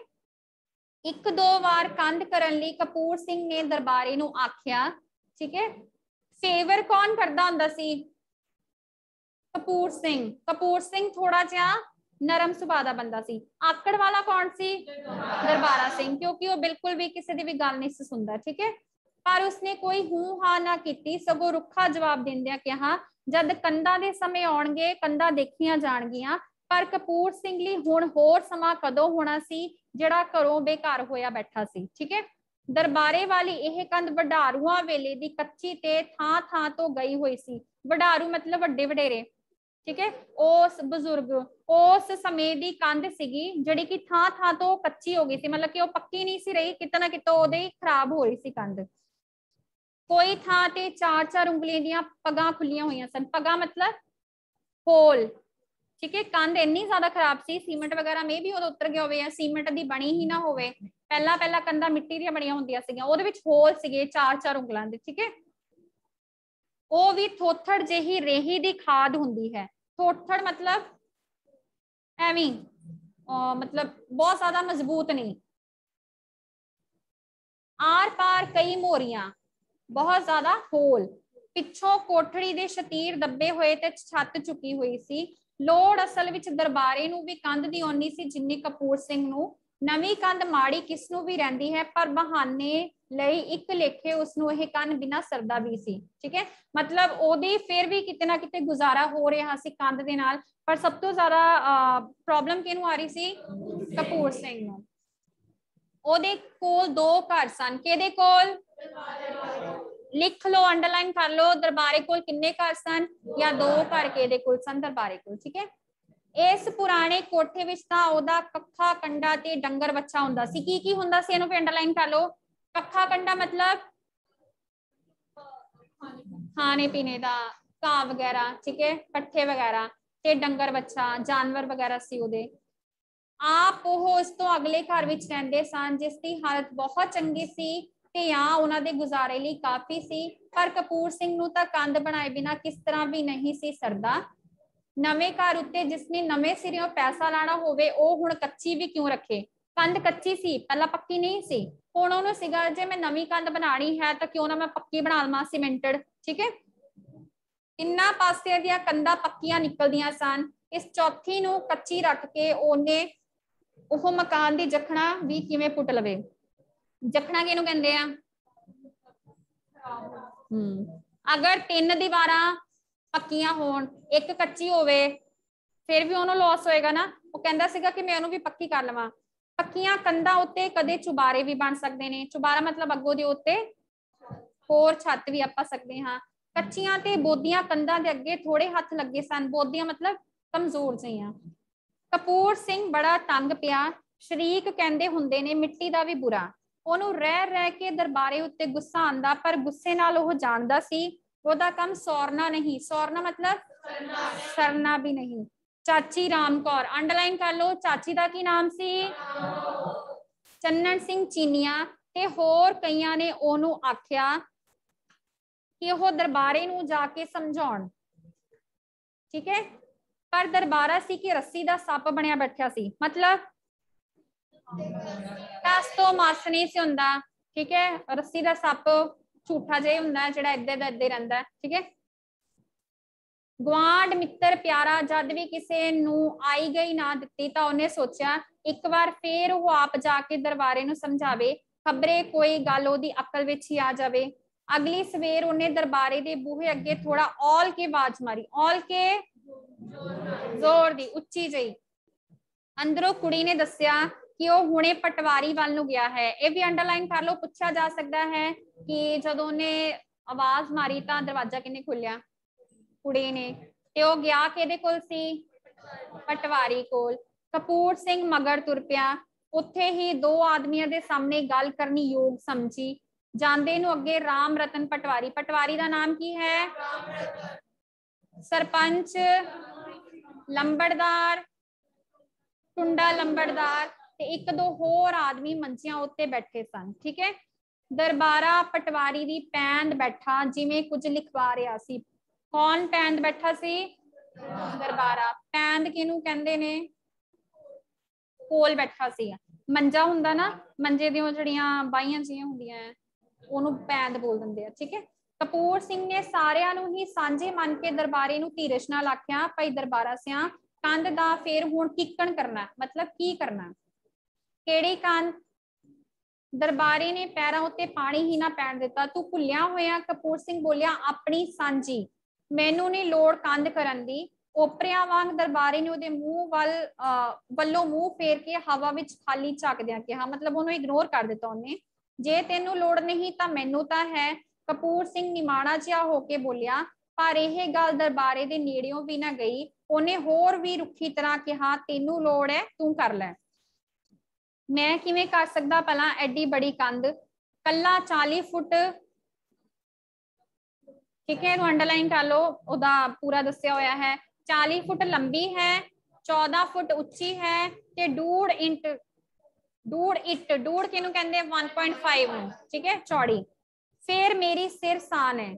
ਇੱਕ ਦੋ ਵਾਰ ਕੰਧ ਕਰਨ ਲਈ ਕਪੂਰ ਸਿੰਘ ਨੇ ਦਰਬਾਰੇ ਨੂੰ ਆਖਿਆ ਠੀਕ ਹੈ ਫੇਵਰ ਕੌਣ ਕਰਦਾ ਹੁੰਦਾ ਸੀ ਕਪੂਰ ਸਿੰਘ ਕਪੂਰ ਸਿੰਘ ਥੋੜਾ ਜਿਹਾ ਨਰਮ ਸੁਭਾਅ ਦਾ ਬੰਦਾ ਸੀ ਆਕੜ ਵਾਲਾ ਕੌਣ ਸੀ ਦਰਬਾਰਾ ਸਿੰਘ ਕਿਉਂਕਿ ਉਹ ਬਿਲਕੁਲ ਵੀ ਕਿਸੇ ਦੀ ਵੀ ਗੱਲ ਨਹੀਂ ਸੀ ਸੁਣਦਾ ਠੀਕ ਹੈ ਪਰ ਉਸਨੇ ਕੋਈ ਹੂੰ ਹਾਂ ਨਾ ਕੀਤੀ ਸਗੋਂ ਰੁੱਖਾ ਜਵਾਬ ਦਿੰਦਿਆਂ ਕਿਹਾ ਜਦ ਕੰਧਾਂ ਦੇ ਸਮੇਂ ਆਉਣਗੇ ਕੰਧਾਂ ਦੇਖੀਆਂ ਜਾਣਗੀਆਂ ਪਰ ਕਪੂਰ ਸਿੰਘ ਲਈ ਹੁਣ ਹੋਰ ਸਮਾਂ ਕਦੋਂ ਹੋਣਾ ਸੀ ਜਿਹੜਾ ਘਰੋਂ ਬੇਘਰ ਹੋਇਆ ਬੈਠਾ ਸੀ ਠੀਕ ਹੈ ਦਰਬਾਰੇ ਵਾਲੀ ਇਹ ਕੰਧ ਵਡਾਰੂਆਂ ਵੇਲੇ ਦੀ ਕੱਚੀ ਤੇ ਥਾਂ ਥਾਂ ਤੋਂ ਗਈ ਹੋਈ ਸੀ ਵਡਾਰੂ ਮਤਲਬ ਵੱਡੇ ਵਡੇਰੇ ਠੀਕ ਹੈ ਉਸ ਬਜ਼ੁਰਗ ਉਸ ਸਮੇਂ ਦੀ ਕੰਧ ਸੀਗੀ ਜਿਹੜੀ ਕਿ ਥਾਂ ਥਾਂ ਤੋਂ ਕੱਚੀ ਹੋ ਗਈ ਸੀ ਮਤਲਬ ਕਿ ਉਹ ਪੱਕੀ ਨਹੀਂ ਸੀ ਰਹੀ ਕਿਤੇ ਨਾ ਕਿਤੇ ਉਹਦੇ ਖਰਾਬ ਹੋ ਰਹੀ ਸੀ ਕੰਧ ਕੋਈ ਥਾਂ ਤੇ ਚਾਰ ਚਾਰ ਉਂਗਲੀਆਂ ਦੀਆਂ ਪਗਾਂ ਖੁੱਲੀਆਂ ਹੋਈਆਂ ਸਨ ਪਗਾਂ ਮਤਲਬ ਹੋਲ ਠੀਕ ਹੈ ਕੰਧ ਇੰਨੀ ਜ਼ਿਆਦਾ ਖਰਾਬ ਸੀ ਸੀਮੈਂਟ ਵਗੈਰਾ ਮੇ ਵੀ ਉਹਦੇ ਉੱਤਰ ਗਿਆ ਹੋਵੇ ਜਾਂ ਸੀਮੈਂਟ ਦੀ ਬਣੀ ਹੀ ਨਾ ਹੋਵੇ ਪਹਿਲਾਂ ਪਹਿਲਾਂ ਕੰਧਾਂ ਮਿੱਟੀ ਦੀਆਂ ਬਣੀਆਂ ਹੁੰਦੀਆਂ ਸੀਗੀਆਂ ਉਹਦੇ ਵਿੱਚ ਹੋਲ ਸੀਗੇ ਚਾਰ ਚਾਰ ਉਂਗਲਾਂ ਦੇ ਠੀਕ ਹੈ ਉਹ ਵੀ ਥੋਥੜ ਜਿਹੀ ਰੇਹੀ ਦੀ ਖਾਦ ਹੁੰਦੀ ਹੈ ਥੋਥੜ ਮਤਲਬ ਐਵੇਂ ਅਹ ਮਤਲਬ ਬਹੁਤ ਜ਼ਿਆਦਾ ਮਜ਼ਬੂਤ ਨਹੀਂ ਆਰ ਪਾਰ ਕਈ ਮੋਰੀਆਂ ਬਹੁਤ ਜ਼ਿਆਦਾ ਹੋਲ ਪਿੱਛੋਂ ਕੋਠੜੀ ਦੇ ਸ਼ਤੀਰ ਦੱਬੇ ਹੋਏ ਤੇ ਛੱਤ ਚੁੱਕੀ ਹੋਈ ਸੀ ਲੋੜ ਅਸਲ ਵਿੱਚ ਦਰਬਾਰੇ ਨੂੰ ਵੀ ਕੰਧ ਦੀ ਓਨੀ ਸੀ ਜਿੰਨੀ ਕਪੂਰ ਸਿੰਘ ਨੂੰ। ਨਵੀਂ ਕੰਧ ਮਾੜੀ ਕਿਸ ਨੂੰ ਵੀ ਰਹਿੰਦੀ ਹੈ, ਪਰ ਬਹਾਨੇ ਲਈ ਇੱਕ ਲੇਖੇ ਉਸ ਨੂੰ ਇਹ ਕੰਨ ਬਿਨਾ ਸਰਦਾ ਵੀ ਸੀ। ਠੀਕ ਹੈ? ਮਤਲਬ ਉਹਦੀ ਫਿਰ ਵੀ ਕਿਤੇ ਨਾ ਕਿਤੇ ਗੁਜ਼ਾਰਾ ਹੋ ਰਿਹਾ ਸੀ ਕੰਧ ਦੇ ਨਾਲ, ਪਰ ਸਭ ਤੋਂ ਜ਼ਿਆਦਾ ਪ੍ਰੋਬਲਮ ਕਿਹਨੂੰ ਆ ਰਹੀ ਸੀ? ਕਪੂਰ ਸਿੰਘ ਨੂੰ। ਉਹਦੇ ਕੋਲ ਦੋ ਘਰ ਸਨ। ਕਿਹਦੇ ਕੋਲ? ਲਿਖ ਲਓ ਅੰਡਰਲਾਈਨ ਕਰ ਲਓ ਦਰਬਾਰੇ ਕੋਲ ਕਿੰਨੇ ਘਰ ਸਨ ਜਾਂ ਦੋ ਘਰ ਕਿਹਦੇ ਕੋਲ ਸਨ ਦਰਬਾਰੇ ਕੋਲ ਠੀਕ ਹੈ ਇਸ ਪੁਰਾਣੇ ਕੋਠੇ ਵਿੱਚ ਤਾਂ ਉਹਦਾ ਕੱਖਾ ਕੰਡਾ ਤੇ ਡੰਗਰ ਬੱਚਾ ਹੁੰਦਾ ਸੀ ਕੀ ਕੀ ਹੁੰਦਾ ਸੀ ਇਹਨੂੰ ਵੀ ਅੰਡਰਲਾਈਨ ਕਰ ਲਓ ਕੱਖਾ ਕੰਡਾ ਮਤਲਬ ਖਾਣੇ ਪੀਣੇ ਦਾ ਘਾਹ ਵਗੈਰਾ ਠੀਕ ਹੈ ਪੱਠੇ ਵਗੈਰਾ ਤੇ ਡੰਗਰ ਬੱਚਾ ਜਾਨਵਰ ਵਗੈਰਾ ਸੀ ਉਹਦੇ ਆਪ ਉਹ ਉਸ ਤੋਂ ਅਗਲੇ ਘਰ ਵਿੱਚ ਰਹਿੰਦੇ ਸਨ ਜਿਸ ਦੀ ਹਾਲਤ ਬਹੁਤ ਚੰਗੀ ਸੀ ਤੇ ਆ ਉਹਨਾਂ ਦੇ ਗੁਜ਼ਾਰੇ ਲਈ ਕਾਫੀ ਸੀ, ਪਰ ਕਪੂਰ ਸਿੰਘ ਨੂੰ ਤਾਂ ਕੰਧ ਬਣਾਏ ਬਿਨਾ ਕਿਸ ਤਰ੍ਹਾਂ ਵੀ ਨਹੀਂ ਸੀ ਸਰਦਾ। ਨਵੇਂ ਘਰ ਉੱਤੇ ਜਿਸਨੇ ਨਵੇਂ ਸਿਰਿਓਂ ਪੈਸਾ ਲਾਣਾ ਹੋਵੇ, ਉਹ ਹੁਣ ਕੱਚੀ ਵੀ ਕਿਉਂ ਰੱਖੇ? ਕੰਧ ਕੱਚੀ ਸੀ, ਪਹਿਲਾਂ ਪੱਕੀ ਨਹੀਂ ਸੀ। ਹੁਣ ਉਹਨੂੰ ਸੀਗਾ, ਜੇ ਮੈਂ ਨਵੀਂ ਕੰਧ ਬਣਾਣੀ ਹੈ ਤਾਂ ਕਿਉਂ ਨਾ ਮੈਂ ਪੱਕੀ ਬਣਾ ਲਵਾਂ ਸੀਮੈਂਟਡ, ਠੀਕ ਹੈ? ਤਿੰਨਾਂ ਪਾਸੇ ਦੀਆਂ ਕੰਧਾਂ ਪੱਕੀਆਂ ਨਿਕਲਦੀਆਂ ਸਨ। ਇਸ ਚੌਥੀ ਨੂੰ ਕੱਚੀ ਰੱਖ ਕੇ ਉਹਨੇ ਉਹ ਮਕਾਨ ਦੀ ਜਖਣਾ ਵੀ ਕਿਵੇਂ ਪੁੱਟ ਲਵੇ? ਜਖਣਾ ਕਿਹਨੂੰ ਕਹਿੰਦੇ ਆ? ਹਮ ਅਗਰ ਤਿੰਨ ਦੀਵਾਰਾਂ ਪੱਕੀਆਂ ਹੋਣ, ਇੱਕ ਕੱਚੀ ਹੋਵੇ, ਫਿਰ ਵੀ ਉਹਨੂੰ ਲਾਸ ਹੋਏਗਾ ਨਾ। ਉਹ ਕਹਿੰਦਾ ਸੀਗਾ ਕਿ ਮੈਂ ਉਹਨੂੰ ਵੀ ਪੱਕੀ ਕਰ ਲਵਾਂ। ਪੱਕੀਆਂ ਕੰਧਾਂ ਉੱਤੇ ਕਦੇ ਚੁਬਾਰੇ ਵੀ ਬਣ ਸਕਦੇ ਨੇ। ਚੁਬਾਰਾ ਮਤਲਬ ਅੱਗੋਂ ਦੇ ਉੱਤੇ ਹੋਰ ਛੱਤ ਵੀ ਆਪਾਂ ਸਕਦੇ ਹਾਂ। ਕੱਚੀਆਂ ਤੇ ਬੋਦੀਆਂ ਕੰਧਾਂ ਦੇ ਅੱਗੇ ਥੋੜੇ ਹੱਥ ਲੱਗੇ ਸਨ। ਬੋਦੀਆਂ ਮਤਲਬ ਕਮਜ਼ੋਰ ਜਿਹੀਆਂ। ਕਪੂਰ ਸਿੰਘ ਬੜਾ ਤੰਗ ਪਿਆ। ਸ਼ਰੀਕ ਕਹਿੰਦੇ ਹੁੰਦੇ ਨੇ, ਮਿੱਟੀ ਦਾ ਵੀ ਬੁਰਾ। ਉਹਨੂੰ ਰਹਿ ਰਹਿ ਕੇ ਦਰਬਾਰੇ ਉੱਤੇ ਗੁੱਸਾ ਆਂਦਾ ਪਰ ਗੁੱਸੇ ਨਾਲ ਉਹ ਜਾਣਦਾ ਸੀ, ਉਹਦਾ ਕੰਮ ਸੌਰਨਾ ਨਹੀਂ। ਸੌਰਨਾ ਮਤਲਬ ਸਰਨਾ ਵੀ ਨਹੀਂ। ਚਾਚੀ ਰਾਮ ਕੌਰ ਅੰਡਰਲਾਈਨ ਕਰ ਲਓ, ਚਾਚੀ ਦਾ ਕੀ ਨਾਮ ਸੀ? ਚੰਨਣ ਸਿੰਘ ਚੀਨੀਆ ਤੇ ਹੋਰ ਕਈਆਂ ਨੇ ਉਹਨੂੰ ਆਖਿਆ ਕਿ ਉਹ ਦਰਬਾਰੇ ਨੂੰ ਜਾ ਕੇ ਸਮਝਾਉਣ। ਠੀਕ ਹੈ? ਪਰ ਦਰਬਾਰਾ ਸੀ ਕਿ ਰੱਸੀ ਦਾ ਸੱਪ ਬਣਿਆ ਬੈਠਿਆ ਸੀ। ਮਤਲਬ ਟਸ ਤੋਂ ਮਸ ਨਹੀਂ ਸੀ ਹੁੰਦਾ ਠੀਕ ਹੈ ਰੱਸੀ ਦਾ ਸੱਪ ਝੂਠਾ ਜਿਹਾ ਹੁੰਦਾ ਜਿਹੜਾ ਇੱਦੇ ਦਾ ਇੱਦੇ ਰਹਿੰਦਾ ਠੀਕ ਹੈ ਗਵਾਂਡ ਮਿੱਤਰ ਪਿਆਰਾ ਜਦ ਵੀ ਕਿਸੇ ਨੂੰ ਆਈ ਗਈ ਨਾ ਦਿੱਤੀ ਤਾਂ ਉਹਨੇ ਸੋਚਿਆ ਇੱਕ ਵਾਰ ਫੇਰ ਉਹ ਆਪ ਜਾ ਕੇ ਦਰਬਾਰੇ ਨੂੰ ਸਮਝਾਵੇ ਖਬਰੇ ਕੋਈ ਗੱਲ ਉਹਦੀ ਅਕਲ ਵਿੱਚ ਹੀ ਆ ਜਾਵੇ ਅਗਲੀ ਸਵੇਰ ਉਹਨੇ ਦਰਬਾਰੇ ਦੇ ਬੂਹੇ ਅੱਗੇ ਥੋੜਾ ਔਲ ਕੇ ਆਵਾਜ਼ ਮਾਰੀ ਔਲ ਕੇ ਜ਼ੋਰ ਦੀ ਉੱਚੀ ਜਈ ਅੰਦਰੋਂ ਕੁੜੀ ਨੇ ਦੱਸਿਆ ਕਿ ਉਹ ਹੁਣੇ ਪਟਵਾਰੀ ਵੱਲ ਨੂੰ ਗਿਆ ਹੈ ਇਹ ਵੀ ਅੰਡਰਲਾਈਨ ਕਰ ਲਓ ਪੁੱਛਿਆ ਜਾ ਸਕਦਾ ਹੈ ਕਿ ਜਦੋਂ ਉਹਨੇ ਆਵਾਜ਼ ਮਾਰੀ ਤਾਂ ਦਰਵਾਜ਼ਾ ਕਿੰਨੇ ਖੁੱਲਿਆ ਕੁੜੀ ਨੇ ਤੇ ਉਹ ਗਿਆ ਕਿਹਦੇ ਕੋਲ ਸੀ ਪਟਵਾਰੀ ਕੋਲ ਕਪੂਰ ਸਿੰਘ ਮਗਰ ਤੁਰ ਪਿਆ ਉੱਥੇ ਹੀ ਦੋ ਆਦਮੀਆਂ ਦੇ ਸਾਹਮਣੇ ਗੱਲ ਕਰਨੀ ਯੋਗ ਸਮਝੀ ਜਾਂਦੇ ਨੂੰ ਅੱਗੇ ਰਾਮ ਰਤਨ ਪਟਵਾਰੀ ਪਟਵਾਰੀ ਦਾ ਨਾਮ ਕੀ ਹੈ ਸਰਪੰਚ ਲੰਬੜਦਾਰ ਟੁੰਡਾ ਲੰਬੜਦਾਰ ਤੇ ਇੱਕ ਦੋ ਹੋਰ ਆਦਮੀ ਮੰਚੀਆਂ ਉੱਤੇ ਬੈਠੇ ਸਨ, ਠੀਕ ਹੈ? ਦਰਬਾਰਾ ਪਟਵਾਰੀ ਦੀ ਪੈਂਦ ਬੈਠਾ, ਜਿਵੇਂ ਕੁਝ ਲਿਖਵਾ ਰਿਹਾ ਸੀ। ਕੌਣ ਪੈਂਦ ਬੈਠਾ ਸੀ? ਦਰਬਾਰਾ। ਪੈਂਦ ਕਿਹਨੂੰ ਕਹਿੰਦੇ ਨੇ? ਕੋਲ ਬੈਠਾ ਸੀ। ਮੰਜਾ ਹੁੰਦਾ ਨਾ, ਮੰਜੇ ਦੀਆਂ ਜਿਹੜੀਆਂ ਬਾਈਆਂ ਜੀਆਂ ਹੁੰਦੀਆਂ ਉਹਨੂੰ ਪੈਂਦ ਬੋਲ ਦਿੰਦੇ ਆ, ਠੀਕ ਹੈ? ਕਪੂਰ ਸਿੰਘ ਨੇ ਸਾਰਿਆਂ ਨੂੰ ਹੀ ਸਾਂਝੇ ਮੰਨ ਕੇ ਦਰਬਾਰੇ ਨੂੰ ਧੀਰਜ ਨਾਲ ਆਖਿਆ, ਭਾਈ ਦਰਬਾਰਾ ਸਿਆ, ਕੰਧ ਦਾ ਫੇਰ ਹੁਣ ਕਿੱਕਣ ਕਰਨਾ, ਮਤਲਬ ਕੀ ਕਰਨਾ? ਕਿਹੜੀ ਕੰਧ ਦਰਬਾਰੇ ਨੇ ਪੈਰਾਂ ਉੱਤੇ ਪਾਣੀ ਹੀ ਨਾ ਪੈਣ ਦਿੱਤਾ ਤੂੰ ਭੁੱਲਿਆ ਹੋਇਆ ਕਪੂਰ ਸਿੰਘ ਬੋਲਿਆ ਆਪਣੀ ਸਾਂਝੀ ਮੈਨੂੰ ਨਹੀਂ ਲੋੜ ਕੰਧ ਕਰਨ ਦੀ ਓਪਰਿਆਂ ਵਾਂਗ ਦਰਬਾਰੀ ਨੇ ਉਹਦੇ ਮੂੰਹ ਵੱਲ ਵੱਲੋਂ ਮੂੰਹ ਫੇਰ ਕੇ ਹਵਾ ਵਿੱਚ ਖਾਲੀ ਝਾਕਦਿਆਂ ਕਿਹਾ ਮਤਲਬ ਉਹਨੂੰ ਇਗਨੋਰ ਕਰ ਦਿੱਤਾ ਉਹਨੇ ਜੇ ਤੈਨੂੰ ਲੋੜ ਨਹੀਂ ਤਾਂ ਮੈਨੂੰ ਤਾਂ ਹੈ ਕਪੂਰ ਸਿੰਘ ਨਿਮਾਣਾ ਜਿਹਾ ਹੋ ਕੇ ਬੋਲਿਆ ਪਰ ਇਹ ਗੱਲ ਦਰਬਾਰੇ ਦੇ ਨੇੜਿਓਂ ਵੀ ਨਾ ਗਈ ਉਹਨੇ ਹੋਰ ਵੀ ਰੁੱਖੀ ਤਰ੍ਹਾਂ ਕਿਹਾ ਤੈਨੂੰ ਲੋੜ ਹੈ ਤੂੰ ਕਰ ਲੈ ਮੈਂ ਕਿਵੇਂ ਕਰ ਸਕਦਾ ਪਹਿਲਾਂ ਐਡੀ ਬੜੀ ਕੰਧ ਕੱਲਾ 40 ਫੁੱਟ ਠੀਕ ਹੈ ਇਹਨੂੰ ਅੰਡਰਲਾਈਨ ਕਰ ਲਓ ਉਹਦਾ ਪੂਰਾ ਦੱਸਿਆ ਹੋਇਆ ਹੈ 40 ਫੁੱਟ ਲੰਬੀ ਹੈ 14 ਫੁੱਟ ਉੱਚੀ ਹੈ ਤੇ ਡੂੜ ਇੰਟ ਡੂੜ ਇੱਟ ਡੂੜ ਕਿਹਨੂੰ ਕਹਿੰਦੇ 1.5 ਠੀਕ ਹੈ ਚੌੜੀ ਫਿਰ ਮੇਰੀ ਸਿਰ ਸਾਨ ਹੈ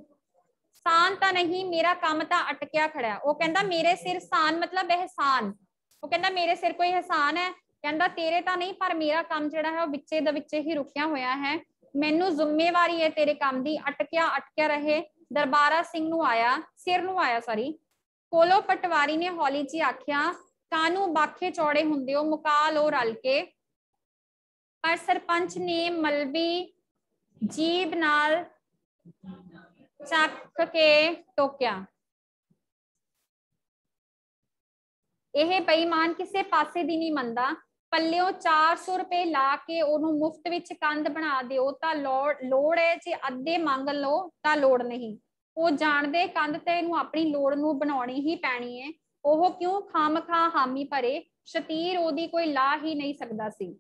ਸਾਨ ਤਾਂ ਨਹੀਂ ਮੇਰਾ ਕੰਮ ਤਾਂ ਅਟਕਿਆ ਖੜਾ ਹੈ। ਉਹ ਕਹਿੰਦਾ ਮੇਰੇ ਸਿਰ ਸਾਨ ਮਤਲਬ ਇਹਸਾਨ ਉਹ ਕਹਿੰਦਾ ਮੇਰੇ ਸਿਰ ਕੋਈ ਇਹਸਾਨ ਹੈ ਕਹਿੰਦਾ ਤੇਰੇ ਤਾਂ ਨਹੀਂ ਪਰ ਮੇਰਾ ਕੰਮ ਜਿਹੜਾ ਹੈ ਉਹ ਵਿੱਚੇ ਦਾ ਵਿੱਚੇ ਹੀ ਰੁਕਿਆ ਹੋਇਆ ਹੈ ਮੈਨੂੰ ਜ਼ਿੰਮੇਵਾਰੀ ਹੈ ਤੇਰੇ ਕੰਮ ਦੀ ਅਟਕਿਆ ਅਟਕਿਆ ਰਹੇ ਦਰਬਾਰਾ ਸਿੰਘ ਨੂੰ ਆਇਆ ਸਿਰ ਨੂੰ ਆਇਆ ਸੌਰੀ ਕੋਲੋ ਪਟਵਾਰੀ ਨੇ ਹੌਲੀ ਜੀ ਆਖਿਆ ਕਾਨੂੰ ਬਾਖੇ ਚੌੜੇ ਹੁੰਦੇ ਹੋ ਮੁਕਾ ਲੋ ਰਲ ਕੇ ਪਰ ਸਰਪੰਚ ਨੇ ਮਲਬੀ ਜੀਬ ਨਾਲ ਚੱਕ ਕੇ ਟੋਕਿਆ ਇਹ ਬੇਈਮਾਨ ਕਿਸੇ ਪਾਸੇ ਦੀ ਨਹੀਂ ਮੰਨਦਾ ਪੱਲਿਓ 400 ਰੁਪਏ ਲਾ ਕੇ ਉਹਨੂੰ ਮੁਫਤ ਵਿੱਚ ਕੰਧ ਬਣਾ ਦਿਓ ਤਾਂ ਲੋੜ ਲੋੜ ਹੈ ਜੇ ਅੱਧੇ ਮੰਗ ਲਓ ਤਾਂ ਲੋੜ ਨਹੀਂ ਉਹ ਜਾਣਦੇ ਕੰਧ ਤੇ ਇਹਨੂੰ ਆਪਣੀ ਲੋੜ ਨੂੰ ਬਣਾਉਣੀ ਹੀ ਪੈਣੀ ਹੈ ਉਹ ਕਿਉਂ ਖਾਮਖਾ ਹਾਮੀ ਭਰੇ ਸ਼ਤੀਰ ਉਹਦੀ ਕੋਈ ਲਾ ਹੀ ਨਹੀਂ ਸਕਦਾ ਸੀ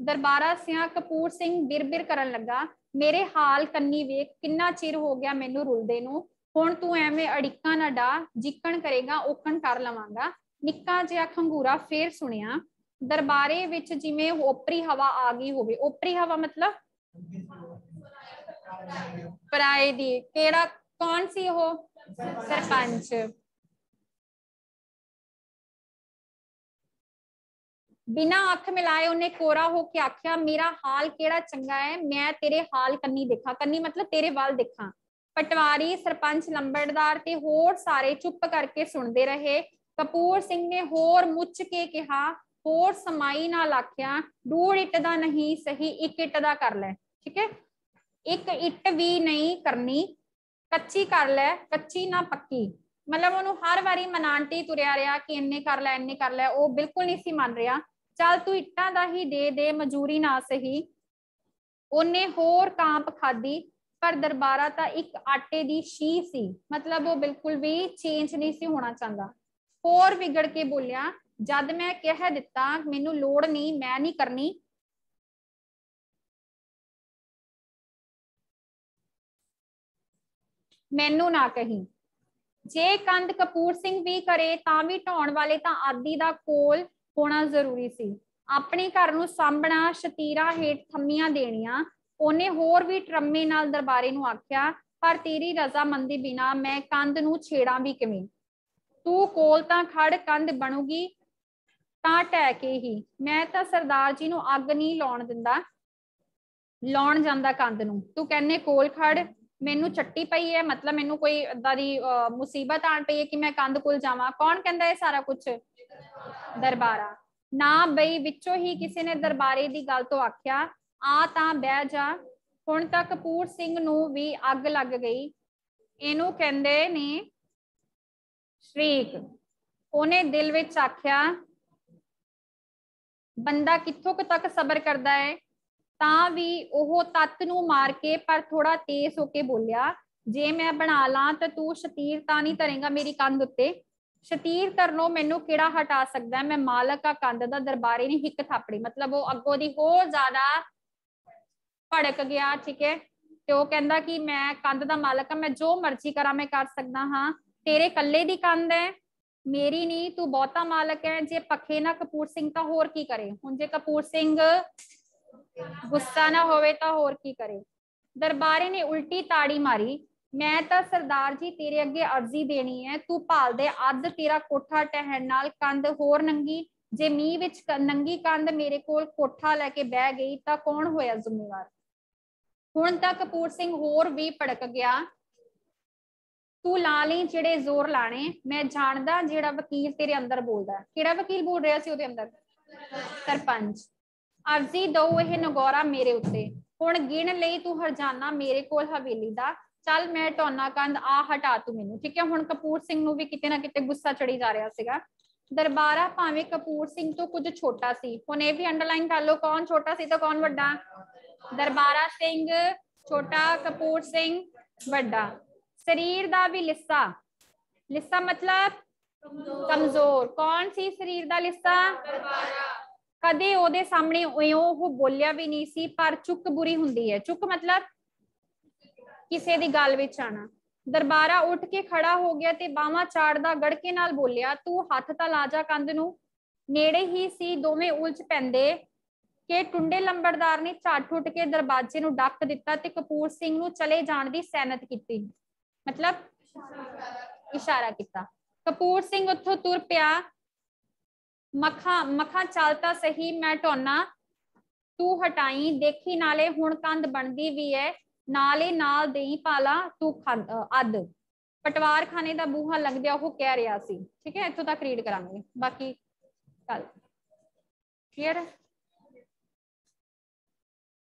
ਦਰਬਾਰਾ ਸਿਆਂ ਕਪੂਰ ਸਿੰਘ ਬਿਰਬਿਰ ਕਰਨ ਲੱਗਾ ਮੇਰੇ ਹਾਲ ਕੰਨੀ ਵੇਖ ਕਿੰਨਾ ਚਿਰ ਹੋ ਗਿਆ ਮੈਨੂੰ ਰੁਲਦੇ ਨੂੰ ਹੁਣ ਤੂੰ ਐਵੇਂ ਅੜਿੱਕਾ ਨਾ ਡਾ ਜਿੱਕਣ ਕਰੇਗਾ ਓਕਣ ਕਰ ਲਵਾਂਗਾ ਨਿੱਕਾ ਜਿਹਾ ਖੰਗੂਰਾ ਫੇਰ ਸੁਣਿਆ ਦਰਬਾਰੇ ਵਿੱਚ ਜਿਵੇਂ ਓਪਰੀ ਹਵਾ ਆ ਗਈ ਹੋਵੇ ਓਪਰੀ ਹਵਾ ਮਤਲਬ ਪਰਾਏ ਦੀ ਕਿਹੜਾ ਕੌਣ ਸੀ ਉਹ ਸਰਪੰਚ ਬਿਨਾ ਅੱਖ ਮਿਲਾਏ ਉਹਨੇ ਕੋਰਾ ਹੋ ਕੇ ਆਖਿਆ ਮੇਰਾ ਹਾਲ ਕਿਹੜਾ ਚੰਗਾ ਹੈ ਮੈਂ ਤੇਰੇ ਹਾਲ ਕੰਨੀ ਦੇਖਾਂ ਕੰਨੀ ਮਤਲਬ ਤੇਰੇ ਵੱਲ ਦੇਖਾਂ ਪਟਵਾਰੀ ਸਰਪੰਚ ਲੰਬੜਦਾਰ ਤੇ ਹੋਰ ਸਾਰੇ ਚੁੱਪ ਕਰਕੇ ਸੁਣਦੇ ਰਹੇ ਕਪੂਰ ਸਿੰਘ ਨੇ ਹੋਰ ਮੁੱਚ ਕੇ ਕਿਹਾ ਹੋਰ ਸਮਾਈ ਨਾਲ ਆਖਿਆ, ਡੂੜ ਇੱਟ ਦਾ ਨਹੀਂ, ਸਹੀ ਇੱਕ ਇੱਟ ਦਾ ਕਰ ਲੈ। ਠੀਕ ਹੈ? ਇੱਕ ਇੱਟ ਵੀ ਨਹੀਂ ਕਰਨੀ, ਕੱਚੀ ਕਰ ਲੈ, ਕੱਚੀ ਨਾ ਪੱਕੀ। ਮਤਲਬ ਉਹਨੂੰ ਹਰ ਵਾਰੀ ਮਨਾਂਟੀ ਤੁਰਿਆ ਰਿਹਾ ਕਿ ਇੰਨੇ ਕਰ ਲੈ, ਇੰਨੇ ਕਰ ਲੈ, ਉਹ ਬਿਲਕੁਲ ਨਹੀਂ ਸੀ ਮੰਨ ਰਿਹਾ। ਚੱਲ ਤੂੰ ਇੱਟਾਂ ਦਾ ਹੀ ਦੇ ਦੇ, ਮਜ਼ਦੂਰੀ ਨਾ ਸਹੀ। ਉਹਨੇ ਹੋਰ ਕਾਂਪ ਖਾਦੀ ਪਰ ਦਰਬਾਰਾ ਤਾਂ ਇੱਕ ਆਟੇ ਦੀ ਸ਼ੀ ਸੀ। ਮਤਲਬ ਉਹ ਬਿਲਕੁਲ ਵੀ ਚੇਂਜ ਨਹੀਂ ਸੀ ਹੋਣਾ ਚਾਹੁੰਦਾ। ਹੋਰ ਵਿਗੜ ਕੇ ਬੋਲਿਆ ਜਦ ਮੈਂ ਕਹਿ ਦਿੱਤਾ, ਮੈਨੂੰ ਲੋੜ ਨਹੀਂ, ਮੈਂ ਨਹੀਂ ਕਰਨੀ। ਮੈਨੂੰ ਨਾ ਕਹੀ। ਜੇ ਕੰਦ ਕਪੂਰ ਸਿੰਘ ਵੀ ਕਰੇ, ਤਾਂ ਵੀ ਢਾਉਣ ਵਾਲੇ ਤਾਂ ਆਦੀ ਦਾ ਕੋਲ ਹੋਣਾ ਜ਼ਰੂਰੀ ਸੀ। ਆਪਣੇ ਘਰ ਨੂੰ ਸਾਂਭਣਾ, ਸ਼ਤੀਰਾ ਹੇਠ ਥੰਮੀਆਂ ਦੇਣੀਆਂ, ਉਹਨੇ ਹੋਰ ਵੀ ਟਰੰਮੇ ਨਾਲ ਦਰਬਾਰੇ ਨੂੰ ਆਖਿਆ, ਪਰ ਤੇਰੀ ਰਜ਼ਾਮੰਦੀ ਬਿਨਾ ਮੈਂ ਕੰਧ ਨੂੰ ਛੇੜਾਂ ਵੀ ਕਿਵੇਂ? ਤੂੰ ਕੋਲ ਤਾਂ ਖੜ ਕੰਧ ਬਣੂਗੀ ਤਾਂ ਟਹਿ ਕੇ ਹੀ ਮੈਂ ਤਾਂ ਸਰਦਾਰ ਜੀ ਨੂੰ ਅੱਗ ਨਹੀਂ ਲਾਉਣ ਦਿੰਦਾ ਲਾਉਣ ਜਾਂਦਾ ਕੰਧ ਨੂੰ ਤੂੰ ਕਹਿੰਨੇ ਕੋਲ ਖੜ ਮੈਨੂੰ ਚੱਟੀ ਪਈ ਹੈ ਮਤਲਬ ਮੈਨੂੰ ਕੋਈ ਇਦਾਂ ਦੀ ਮੁਸੀਬਤ ਆਣ ਪਈ ਹੈ ਕਿ ਮੈਂ ਕੰਧ ਕੋਲ ਜਾਵਾਂ ਕੌਣ ਕਹਿੰਦਾ ਇਹ ਸਾਰਾ ਕੁਝ ਦਰਬਾਰਾ ਨਾ ਬਈ ਵਿੱਚੋਂ ਹੀ ਕਿਸੇ ਨੇ ਦਰਬਾਰੇ ਦੀ ਗੱਲ ਤੋਂ ਆਖਿਆ ਆ ਤਾਂ ਬਹਿ ਜਾ ਹੁਣ ਤੱਕ ਕਪੂਰ ਸਿੰਘ ਨੂੰ ਵੀ ਅੱਗ ਲੱਗ ਗਈ ਇਹਨੂੰ ਕਹਿੰਦੇ ਨੇ ਸ਼ਰੀਕ ਉਹਨੇ ਦਿਲ ਵਿੱਚ ਆਖਿਆ ਬੰਦਾ ਕਿੱਥੋਂ ਕੁ ਤੱਕ ਸਬਰ ਕਰਦਾ ਹੈ ਤਾਂ ਵੀ ਉਹ ਤੱਤ ਨੂੰ ਮਾਰ ਕੇ ਪਰ ਥੋੜਾ ਤੇਜ਼ ਹੋ ਕੇ ਬੋਲਿਆ ਜੇ ਮੈਂ ਬਣਾ ਲਾਂ ਤਾਂ ਤੂੰ ਸ਼ਤੀਰ ਤਾਂ ਨਹੀਂ ਧਰੇਗਾ ਮੇਰੀ ਕੰਧ ਉੱਤੇ ਸ਼ਤੀਰ ਧਰਨੋਂ ਮੈਨੂੰ ਕਿਹੜਾ ਹਟਾ ਸਕਦਾ ਮੈਂ ਮਾਲਕ ਆ ਕੰਧ ਦਾ ਦਰਬਾਰੇ ਨੇ ਹਿੱਕ ਥਾਪੜੀ ਮਤਲਬ ਉਹ ਅੱਗੋਂ ਦੀ ਹੋਰ ਜ਼ਿਆਦਾ ਭੜਕ ਗਿਆ ਠੀਕ ਹੈ ਤੇ ਉਹ ਕਹਿੰਦਾ ਕਿ ਮੈਂ ਕੰਧ ਦਾ ਮਾਲਕ ਆ ਮੈਂ ਜੋ ਮਰਜ਼ੀ ਕਰਾਂ ਮੈਂ ਕਰ ਸਕਦਾ ਹਾਂ ਤੇਰੇ ਕੱਲੇ ਦੀ ਕੰਧ ਹੈ ਮੇਰੀ ਨਹੀਂ ਤੂੰ ਬਹੁਤਾ ਮਾਲਕ ਹੈ ਜੇ ਪੱਖੇ ਨਾ ਕਪੂਰ ਸਿੰਘ ਤਾਂ ਹੋਰ ਕੀ ਕਰੇ ਹੁਣ ਜੇ ਕਪੂਰ ਸਿੰਘ ਗੁੱਸਾ ਨਾ ਹੋਵੇ ਤਾਂ ਹੋਰ ਕੀ ਕਰੇ ਦਰਬਾਰੇ ਨੇ ਉਲਟੀ ਤਾੜੀ ਮਾਰੀ ਮੈਂ ਤਾਂ ਸਰਦਾਰ ਜੀ ਤੇਰੇ ਅੱਗੇ ਅਰਜ਼ੀ ਦੇਣੀ ਹੈ ਤੂੰ ਭਾਲ ਦੇ ਅੱਧ ਤੇਰਾ ਕੋਠਾ ਟਹਿਣ ਨਾਲ ਕੰਧ ਹੋਰ ਨੰਗੀ ਜੇ ਮੀਂਹ ਵਿੱਚ ਨੰਗੀ ਕੰਧ ਮੇਰੇ ਕੋਲ ਕੋਠਾ ਲੈ ਕੇ ਬਹਿ ਗਈ ਤਾਂ ਕੌਣ ਹੋਇਆ ਜ਼ਿੰਮੇਵਾਰ ਹੁਣ ਤਾਂ ਕਪੂਰ ਸਿੰਘ ਹੋਰ ਵੀ ਭੜਕ ਗਿਆ ਤੂੰ ਲਾ ਲਈ ਜਿਹੜੇ ਜ਼ੋਰ ਲਾਣੇ ਮੈਂ ਜਾਣਦਾ ਜਿਹੜਾ ਵਕੀਲ ਤੇਰੇ ਅੰਦਰ ਬੋਲਦਾ ਕਿਹੜਾ ਵਕੀਲ ਬੋਲ ਰਿਹਾ ਸੀ ਉਹਦੇ ਅੰਦਰ ਸਰਪੰਚ ਅਰਜ਼ੀ ਦੋ ਇਹ ਨਗੌਰਾ ਮੇਰੇ ਉੱਤੇ ਹੁਣ ਗਿਣ ਲਈ ਤੂੰ ਹਰਜਾਨਾ ਮੇਰੇ ਕੋਲ ਹਵੇਲੀ ਦਾ ਚੱਲ ਮੈਂ ਟੋਨਾ ਕੰਦ ਆ ਹਟਾ ਤੂੰ ਮੈਨੂੰ ਠੀਕ ਹੈ ਹੁਣ ਕਪੂਰ ਸਿੰਘ ਨੂੰ ਵੀ ਕਿਤੇ ਨਾ ਕਿਤੇ ਗੁੱਸਾ ਚੜੀ ਜਾ ਰਿਹਾ ਸੀਗਾ ਦਰਬਾਰਾ ਭਾਵੇਂ ਕਪੂਰ ਸਿੰਘ ਤੋਂ ਕੁਝ ਛੋਟਾ ਸੀ ਹੁਣ ਇਹ ਵੀ ਅੰਡਰਲਾਈਨ ਕਰ ਲਓ ਕੌਣ ਛੋਟਾ ਸੀ ਤਾਂ ਕੌਣ ਵੱਡਾ ਦਰਬਾਰਾ ਸਿੰਘ ਛੋਟਾ ਕਪੂਰ ਸਿੰਘ ਵੱਡਾ ਸਰੀਰ ਦਾ ਵੀ ਲਿੱਸਾ ਲਿੱਸਾ ਮਤਲਬ ਕਮਜ਼ੋਰ ਕੌਣ ਸੀ ਸਰੀਰ ਦਾ ਲਿੱਸਾ ਕਦੇ ਉਹਦੇ ਸਾਹਮਣੇ ਉਹ ਬੋਲਿਆ ਵੀ ਨਹੀਂ ਸੀ ਪਰ ਚੁੱਕ ਬੁਰੀ ਹੁੰਦੀ ਹੈ ਚੁੱਕ ਮਤਲਬ ਕਿਸੇ ਦੀ ਗੱਲ ਵਿੱਚ ਆਣਾ ਦਰਬਾਰਾ ਉੱਠ ਕੇ ਖੜਾ ਹੋ ਗਿਆ ਤੇ ਬਾਹਾਂ ਚਾੜਦਾ ਗੜਕੇ ਨਾਲ ਬੋਲਿਆ ਤੂੰ ਹੱਥ ਤਾਂ ਲਾ ਜਾ ਕੰਧ ਨੂੰ ਨੇੜੇ ਹੀ ਸੀ ਦੋਵੇਂ ਉਲਝ ਪੈਂਦੇ ਕਿ ਟੁੰਡੇ ਲੰਬੜਦਾਰ ਨੇ ਝਾਟ ਉੱਠ ਕੇ ਦਰਵਾਜ਼ੇ ਨੂੰ ਡੱਕ ਦਿੱਤਾ ਤੇ ਕਪੂਰ ਸਿੰਘ ਨੂੰ ਚਲੇ ਜਾਣ ਦੀ ਸੈਨਤ ਕੀਤੀ ਮਤਲਬ ਇਸ਼ਾਰਾ ਕੀਤਾ ਕਪੂਰ ਸਿੰਘ ਉੱਥੋਂ ਤੁਰ ਪਿਆ ਮੱਖਾ ਮੱਖਾ ਚੱਲਤਾ ਸਹੀ ਮੈਂ ਟੋਨਾ ਤੂੰ ਹਟਾਈ ਦੇਖੀ ਨਾਲੇ ਹੁਣ ਕੰਧ ਬਣਦੀ ਵੀ ਹੈ ਨਾਲੇ ਨਾਲ ਦੇਈ ਪਾਲਾ ਤੂੰ ਅੱਧ ਪਟਵਾਰ ਖਾਨੇ ਦਾ ਬੂਹਾ ਲੱਗਦਿਆ ਉਹ ਕਹਿ ਰਿਹਾ ਸੀ ਠੀਕ ਹੈ ਇੱਥੋਂ ਤੱਕ ਰੀਡ ਕਰਾਂਗੇ ਬਾਕੀ ਕੱਲ ਕਲੀਅਰ ਹੈ